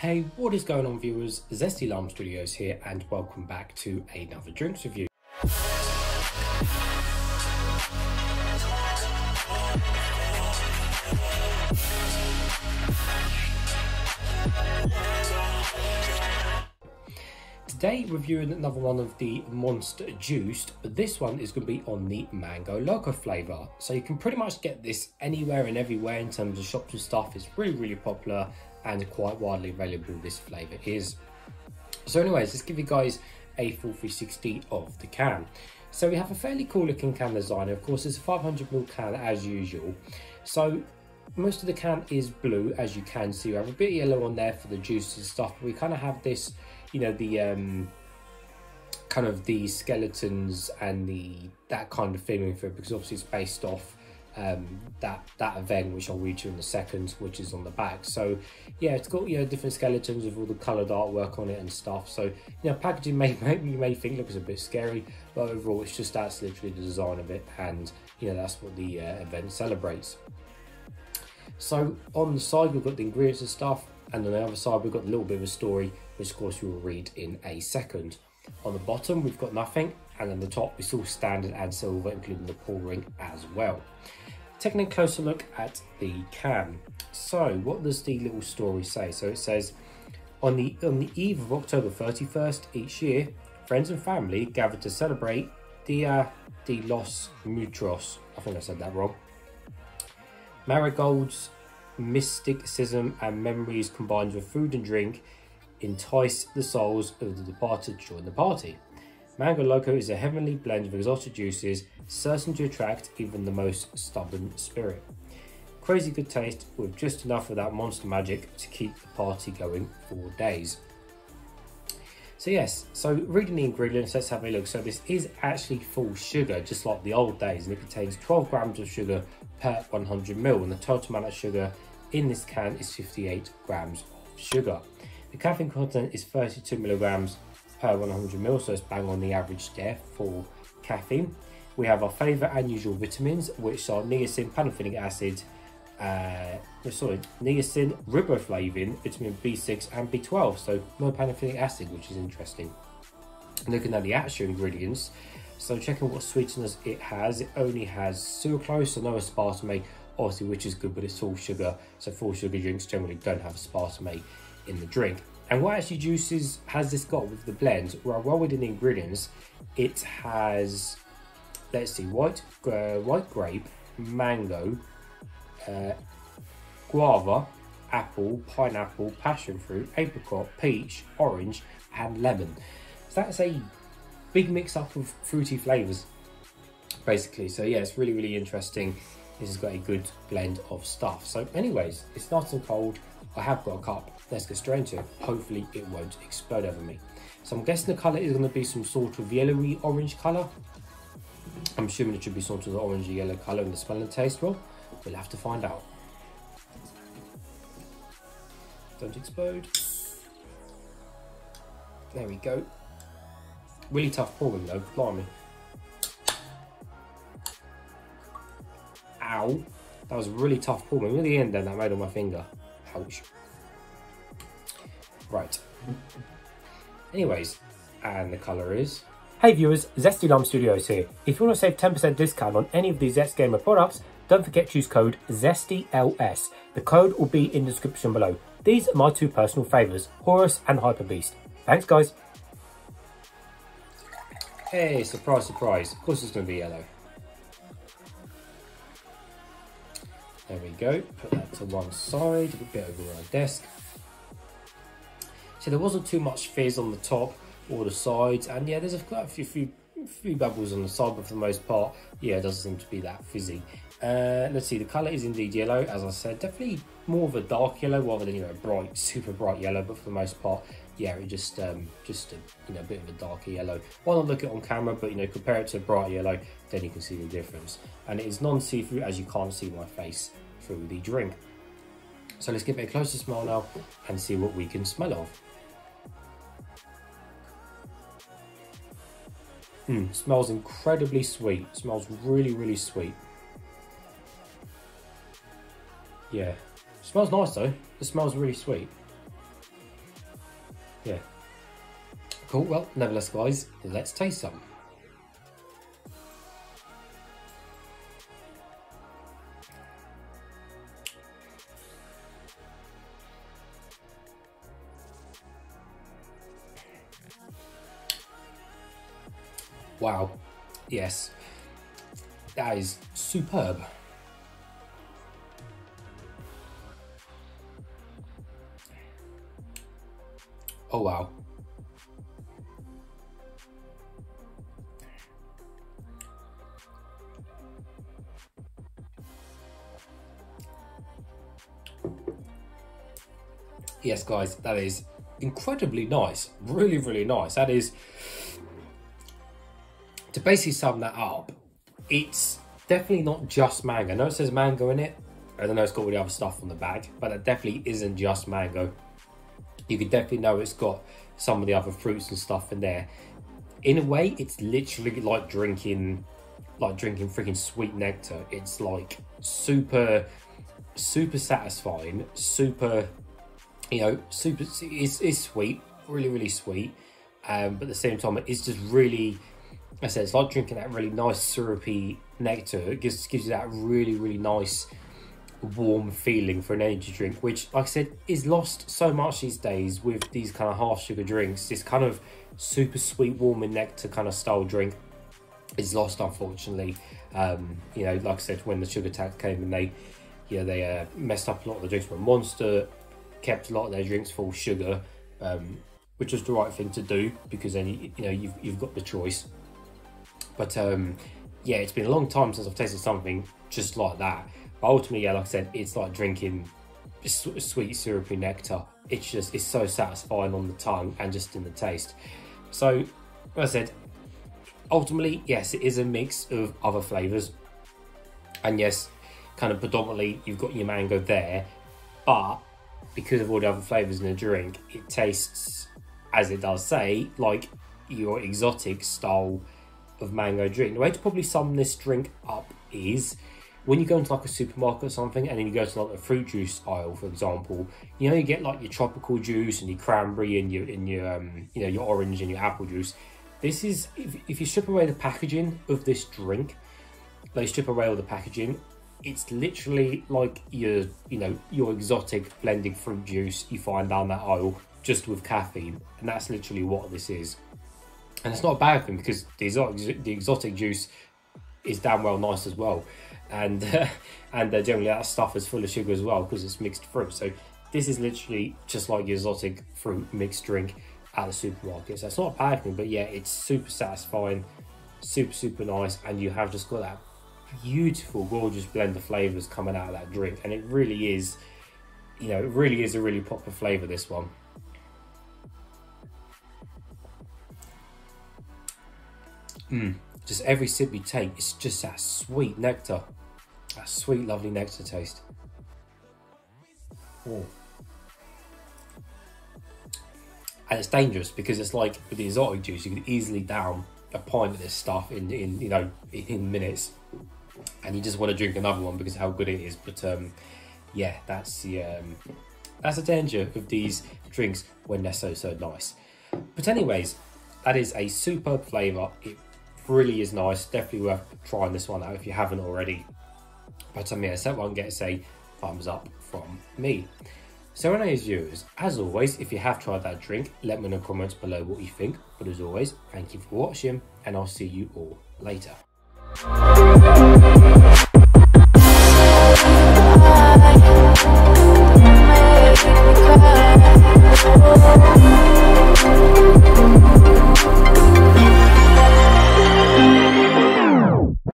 Hey, what is going on viewers? Zesty Lime Studios here and welcome back to another drinks review. Today reviewing another one of the Monster Juiced, but this one is going to be on the Mango Loco flavour. So you can pretty much get this anywhere and everywhere in terms of shops and stuff. It's really, really popular and quite widely available this flavour is. So anyways, let's give you guys a full 360 of the can. So we have a fairly cool looking can design. Of course, it's a 500ml can as usual. So most of the can is blue, as you can see. We have a bit of yellow on there for the juice and stuff. But we kind of have this you know the um, kind of the skeletons and the that kind of feeling for it because obviously it's based off um, that that event which I'll read to in a second which is on the back. So yeah it's got you know different skeletons with all the coloured artwork on it and stuff. So you know packaging may, may you may think looks a bit scary but overall it's just that's literally the design of it. And you know that's what the uh, event celebrates. So on the side we've got the ingredients and stuff. And on the other side we've got a little bit of a story which of course we will read in a second. On the bottom we've got nothing. And on the top it's all standard and silver including the pull ring as well. Taking a closer look at the can. So what does the little story say? So it says on the on the eve of October 31st each year friends and family gather to celebrate Dia de los Muertos. I think I said that wrong. Marigolds mysticism and memories combined with food and drink entice the souls of the departed to join the party. Mango Loco is a heavenly blend of exotic juices, certain to attract even the most stubborn spirit. Crazy good taste with just enough of that monster magic to keep the party going for days. So yes, so reading the ingredients, let's have a look. So this is actually full sugar, just like the old days, and it contains 12 grams of sugar per 100 ml, and the total amount of sugar in this can is 58 grams of sugar. The caffeine content is 32 milligrams per 100 ml, so it's bang on the average there for caffeine. We have our favourite unusual vitamins, which are niacin, pantothenic acid, uh, sorry, niacin, riboflavin, vitamin B6 and B12, so no pantothenic acid, which is interesting. Looking at the actual ingredients, so checking what sweeteners it has, it only has sucralose, so no aspartame, obviously, which is good, but it's all sugar. So full sugar drinks generally don't have aspartame in the drink. And what actually juices has this got with the blend? Well, well within ingredients, it has, let's see, white, uh, white grape, mango, uh, guava, apple, pineapple, passion fruit, apricot, peach, orange, and lemon. So that's a big mix up of fruity flavours, basically. So yeah, it's really, really interesting. This has got a good blend of stuff. So anyways, it's nice and cold. I have got a cup. Let's get straight into it. Hopefully it won't explode over me. So I'm guessing the colour is going to be some sort of yellowy orange colour. I'm assuming it should be sort of the orangey yellow colour in the smell and taste well. We'll have to find out. Don't explode. There we go. Really tough pouring though, blimey. Ow. That was really tough pouring. At the end then, that made on my finger. Ouch. Right. Anyways, and the colour is... Hey viewers, Zesty Lime Studios here. If you want to save 10% discount on any of these X-Gamer products, don't forget to use code ZESTYLS. The code will be in the description below. These are my two personal favourites, Horus and Hyper Beast. Thanks guys. Hey, surprise, surprise. Of course it's going to be yellow. There we go. Put that to one side, a bit over our desk. So there wasn't too much fizz on the top or the sides, and yeah, there's a, quite a few, few, few bubbles on the side, but for the most part, yeah, it doesn't seem to be that fizzy. Uh, let's see, the colour is indeed yellow, as I said, definitely more of a dark yellow rather than you know bright, super bright yellow. But for the most part, yeah, it just um, just a, you know a bit of a darker yellow. Why not look at it on camera? But you know, compare it to a bright yellow, then you can see the difference. And it is non-see-through, as you can't see my face through the drink. So let's give it a closer smell now and see what we can smell of. Mm. Smells incredibly sweet. Smells really, really sweet. Yeah. Smells nice though. It smells really sweet. Yeah. Cool, well, nevertheless guys, let's taste some. Wow. Yes. That is superb. Oh wow. Yes, guys, that is incredibly nice. Really, really nice. That is to basically sum that up, it's definitely not just mango. I know it says mango in it. I don't know it's got all the other stuff on the bag, but it definitely isn't just mango. You can definitely know it's got some of the other fruits and stuff in there. In a way, it's literally like drinking, like drinking freaking sweet nectar. It's like super, super satisfying, super, you know, super. It's, it's sweet, really, really sweet. Um, but at the same time, it's just really I said it's like drinking that really nice syrupy nectar. It gives gives you that really really nice warm feeling for an energy drink, which, like I said, is lost so much these days with these kind of half sugar drinks. This kind of super sweet, warm and nectar kind of style drink is lost, unfortunately. Um, you know, like I said, when the sugar tax came and they, you know, they uh, messed up a lot of the drinks. But Monster kept a lot of their drinks full sugar, um, which was the right thing to do because then you, you know you've you've got the choice. But um, yeah, it's been a long time since I've tasted something just like that. But ultimately, yeah, like I said, it's like drinking sweet syrupy nectar. It's just it's so satisfying on the tongue and just in the taste. So, like I said, ultimately, yes, it is a mix of other flavors, and yes, kind of predominantly you've got your mango there, but because of all the other flavors in the drink, it tastes, as it does say, like your exotic style of mango drink. The way to probably sum this drink up is when you go into like a supermarket or something and then you go to like the fruit juice aisle, for example, you know, you get like your tropical juice and your cranberry and your, and your um, you know, your orange and your apple juice. This is, if, if you strip away the packaging of this drink, they strip away all the packaging, it's literally like your, you know, your exotic blended fruit juice you find down that aisle just with caffeine. And that's literally what this is and it's not a bad thing because the exotic, the exotic juice is damn well nice as well, and uh, and uh, generally that stuff is full of sugar as well because it's mixed fruit. So this is literally just like your exotic fruit mixed drink at the supermarket. So it's not a bad thing, but yeah, it's super satisfying, super super nice, and you have just got that beautiful, gorgeous blend of flavors coming out of that drink, and it really is, you know, it really is a really proper flavor. This one. Mm. Just every sip you take, it's just that sweet nectar. That sweet, lovely nectar taste. Oh. And it's dangerous because it's like with the exotic juice, you can easily down a pint of this stuff in, in you know, in minutes. And you just want to drink another one because how good it is. But um, yeah, that's the um, that's the danger of these drinks when they're so so nice. But anyways, that is a superb flavour. It really is nice. Definitely worth trying this one out if you haven't already. But um, yeah, so that one gets a thumbs up from me. So anyways viewers, as always, if you have tried that drink, let me know in the comments below what you think. But as always, thank you for watching and I'll see you all later.